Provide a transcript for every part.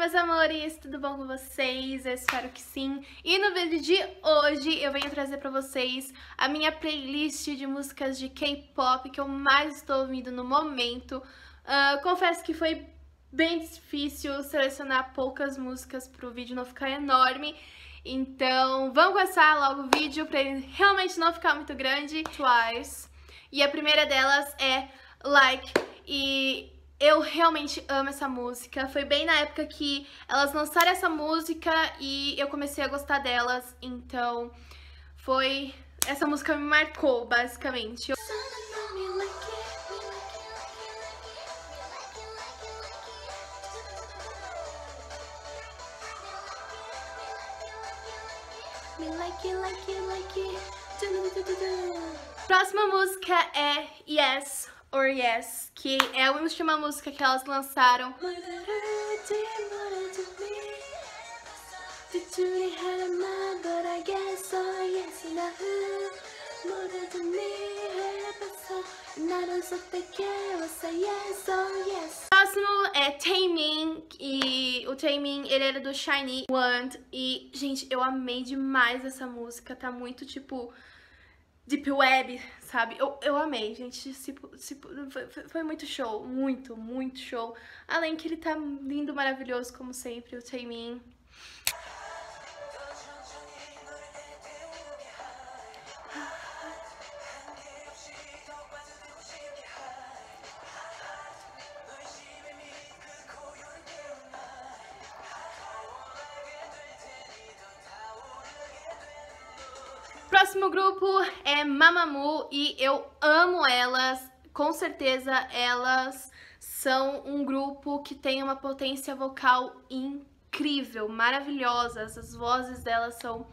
meus amores, tudo bom com vocês? Eu espero que sim. E no vídeo de hoje eu venho trazer pra vocês a minha playlist de músicas de K-pop que eu mais estou ouvindo no momento. Uh, confesso que foi bem difícil selecionar poucas músicas pro vídeo não ficar enorme. Então vamos começar logo o vídeo pra ele realmente não ficar muito grande. Twice. E a primeira delas é Like. E eu realmente amo essa música. Foi bem na época que elas lançaram essa música e eu comecei a gostar delas. Então, foi... Essa música me marcou, basicamente. Próxima música é Yes, or Yes, que é a última música que elas lançaram. Próximo é Taemin e o Taemin ele era do Shiny Want e gente eu amei demais essa música, tá muito tipo Deep Web, sabe? Eu, eu amei, gente. Tipo, tipo, foi, foi, muito show, muito, muito show. Além que ele tá lindo, maravilhoso, como sempre, o Taemin. Próximo grupo é Mamamoo e eu amo elas. Com certeza elas são um grupo que tem uma potência vocal incrível, maravilhosas. As vozes delas são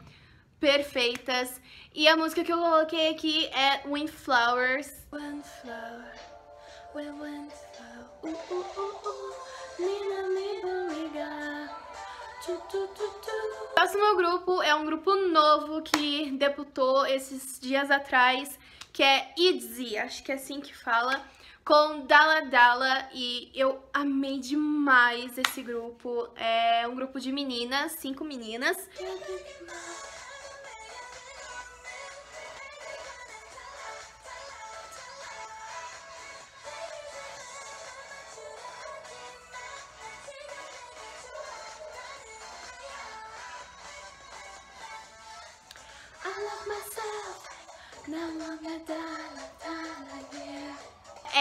perfeitas. E a música que eu coloquei aqui é Windflowers. Windflower, windflower, uh, uh, uh, uh, o próximo grupo é um grupo novo que debutou esses dias atrás, que é ITZY, acho que é assim que fala, com Dala Dala, e eu amei demais esse grupo. É um grupo de meninas, cinco meninas.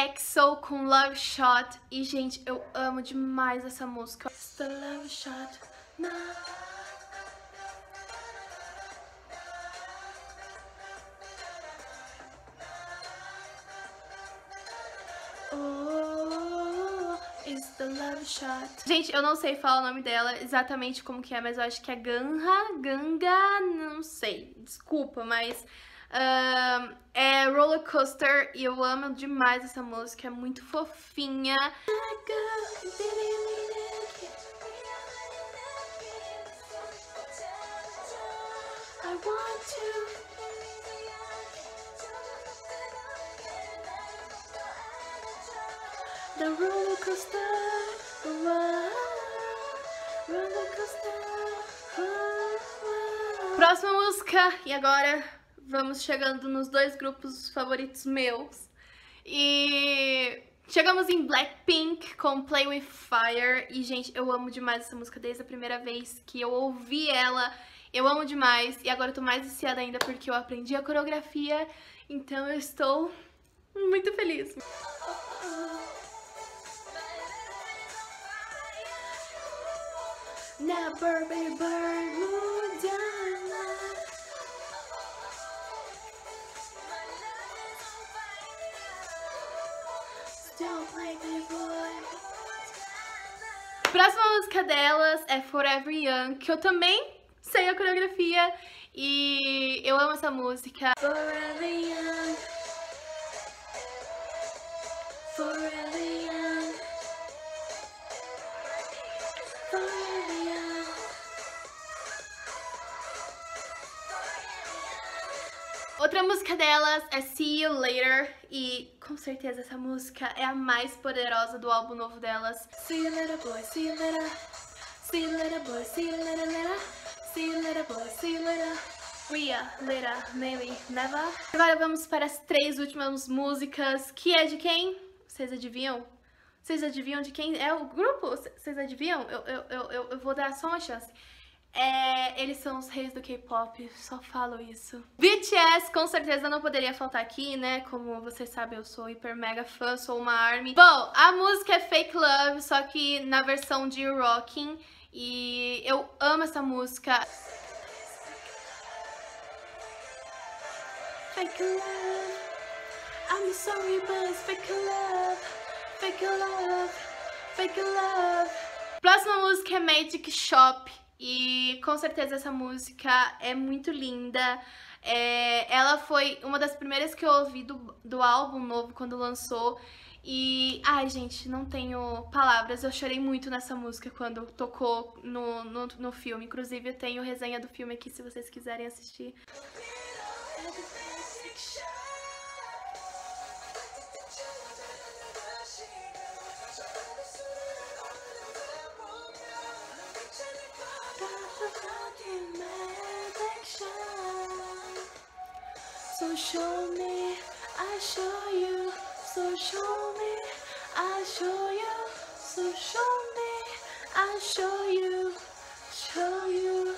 EXO com Love Shot. E, gente, eu amo demais essa música. The Love Shot. Oh, gente, eu não sei falar o nome dela exatamente como que é, mas eu acho que é Ganga, Ganga, não sei, desculpa, mas Uh, é Roller Coaster e eu amo demais essa música, é muito fofinha. The roller coaster, roller coaster. Próxima música, e agora vamos chegando nos dois grupos favoritos meus. E chegamos em Blackpink com Play With Fire. E, gente, eu amo demais essa música desde a primeira vez que eu ouvi ela. Eu amo demais. E agora eu tô mais viciada ainda porque eu aprendi a coreografia. Então eu estou muito feliz. Be burned Próxima música delas é Forever Young, que eu também sei a coreografia e eu amo essa música. Forever Young Forever Outra música delas é See You Later e com certeza essa música é a mais poderosa do álbum novo delas. See you later boy, see you later, See you later, boy. See you later, later. See you later, boy. See you later. We are later, maybe never. Agora vamos para as três últimas músicas, que é de quem? Vocês adivinham? Vocês adivinham de quem é o grupo? Vocês adivinham? Eu, eu, eu, eu vou dar só uma chance. É, eles são os reis do K-pop, só falo isso. BTS com certeza não poderia faltar aqui, né? Como vocês sabem, eu sou hiper mega fã, sou uma ARMY. Bom, a música é Fake Love, só que na versão de Rocking. E eu amo essa música. Fake love, I'm sorry but it's fake love, fake love, fake love. Próxima música é Magic Shop. E com certeza essa música é muito linda. É, ela foi uma das primeiras que eu ouvi do, do álbum novo quando lançou. E, ai, gente, não tenho palavras. Eu chorei muito nessa música quando tocou no, no, no filme. Inclusive, eu tenho resenha do filme aqui se vocês quiserem assistir. Show me, I show you. So show me, I show you. So show me, I show you. Show you,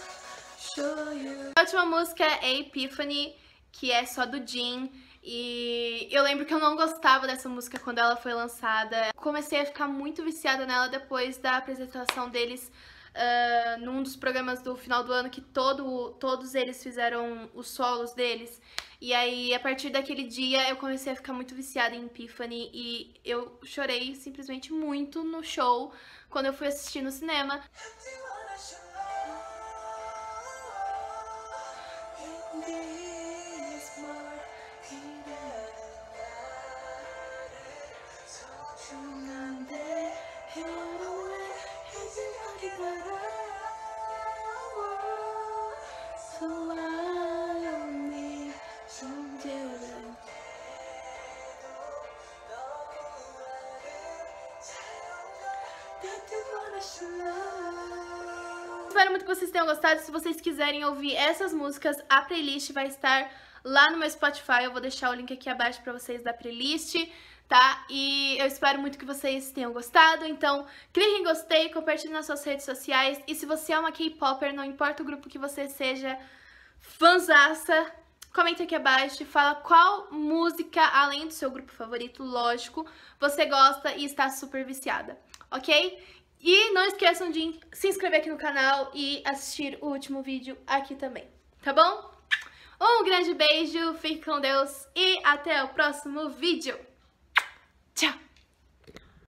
show you. A última música é Epiphany, que é só do Jin. E eu lembro que eu não gostava dessa música quando ela foi lançada. Comecei a ficar muito viciada nela depois da apresentação deles uh, num dos programas do final do ano que todo, todos eles fizeram os solos deles. E aí, a partir daquele dia, eu comecei a ficar muito viciada em Epiphany e eu chorei simplesmente muito no show quando eu fui assistir no cinema. Espero muito que vocês tenham gostado. Se vocês quiserem ouvir essas músicas, a playlist vai estar lá no meu Spotify. Eu vou deixar o link aqui abaixo pra vocês da playlist, tá? E eu espero muito que vocês tenham gostado. Então, clique em gostei, compartilhe nas suas redes sociais. E se você é uma K-Popper, não importa o grupo que você seja, fanzaça, comenta aqui abaixo e fala qual música, além do seu grupo favorito, lógico, você gosta e está super viciada, ok? E não esqueçam de se inscrever aqui no canal e assistir o último vídeo aqui também, tá bom? Um grande beijo, fique com Deus e até o próximo vídeo. Tchau!